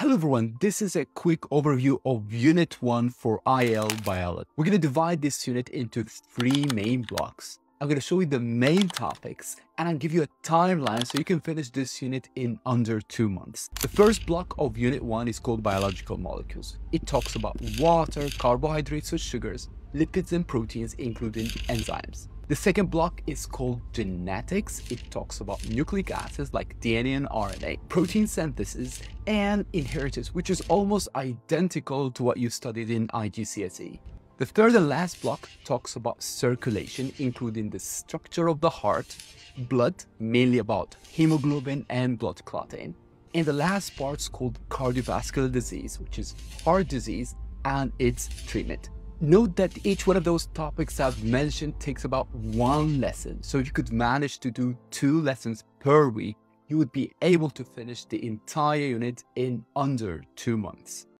Hello everyone, this is a quick overview of Unit 1 for IAL Biology. We're going to divide this unit into three main blocks. I'm going to show you the main topics and I'll give you a timeline so you can finish this unit in under two months. The first block of Unit 1 is called Biological Molecules. It talks about water, carbohydrates or sugars, lipids and proteins including enzymes. The second block is called genetics. It talks about nucleic acids like DNA and RNA, protein synthesis, and inheritance, which is almost identical to what you studied in IGCSE. The third and last block talks about circulation, including the structure of the heart, blood, mainly about hemoglobin and blood clotting. And the last part is called cardiovascular disease, which is heart disease and its treatment. Note that each one of those topics I've mentioned takes about one lesson. So if you could manage to do two lessons per week, you would be able to finish the entire unit in under two months.